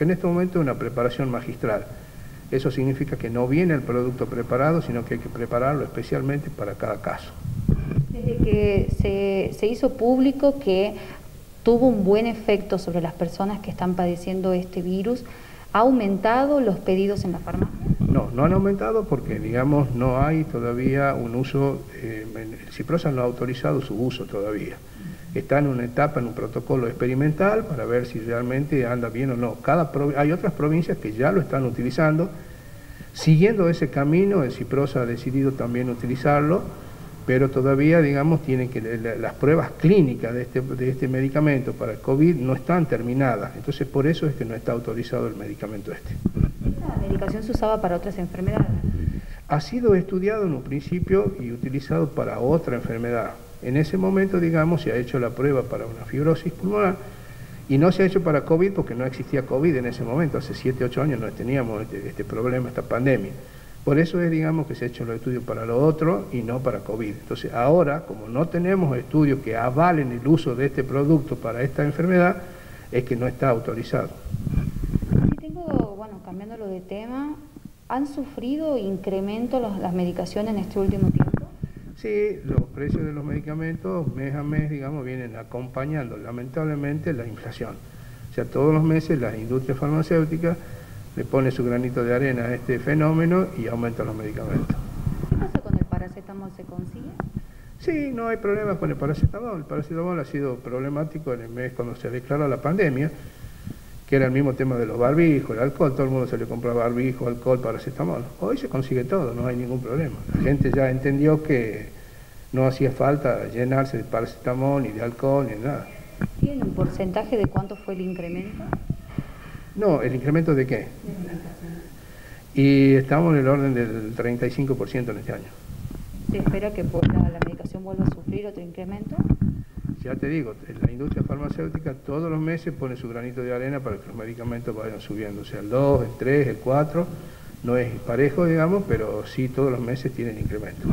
porque en este momento es una preparación magistral. Eso significa que no viene el producto preparado, sino que hay que prepararlo especialmente para cada caso. Desde que se, hizo público que tuvo un buen efecto sobre las personas que están padeciendo este virus, ¿ha aumentado los pedidos en la farmacia? No, no han aumentado porque, digamos, no hay todavía un uso, eh, el Ciprosa no ha autorizado su uso todavía. Está en una etapa, en un protocolo experimental para ver si realmente anda bien o no. Cada hay otras provincias que ya lo están utilizando. Siguiendo ese camino, el Ciprosa ha decidido también utilizarlo pero todavía, digamos, tienen que las pruebas clínicas de este, de este medicamento para el COVID no están terminadas. Entonces, por eso es que no está autorizado el medicamento este. ¿Esta medicación se usaba para otras enfermedades? Ha sido estudiado en un principio y utilizado para otra enfermedad. En ese momento, digamos, se ha hecho la prueba para una fibrosis pulmonar y no se ha hecho para COVID porque no existía COVID en ese momento. Hace 7, 8 años no teníamos este, este problema, esta pandemia. Por eso es, digamos, que se ha hecho los estudios para lo otro y no para COVID. Entonces, ahora, como no tenemos estudios que avalen el uso de este producto para esta enfermedad, es que no está autorizado. Y tengo, bueno, cambiándolo de tema, ¿han sufrido incremento las medicaciones en este último tiempo? Sí, los precios de los medicamentos mes a mes, digamos, vienen acompañando lamentablemente la inflación. O sea, todos los meses las industrias farmacéuticas le pone su granito de arena a este fenómeno y aumenta los medicamentos. ¿Qué pasa con el paracetamol? ¿Se consigue? Sí, no hay problema con el paracetamol. El paracetamol ha sido problemático en el mes cuando se declaró la pandemia, que era el mismo tema de los barbijos, el alcohol, todo el mundo se le compraba barbijo, alcohol, paracetamol. Hoy se consigue todo, no hay ningún problema. La gente ya entendió que no hacía falta llenarse de paracetamol, ni de alcohol, ni nada. ¿Tiene un porcentaje de cuánto fue el incremento? No, ¿el incremento de qué? Y estamos en el orden del 35% en este año. ¿Se espera que la, la medicación vuelva a sufrir otro incremento? Ya te digo, la industria farmacéutica todos los meses pone su granito de arena para que los medicamentos vayan subiendo, o sea, el 2, el 3, el 4, no es parejo, digamos, pero sí todos los meses tienen incremento.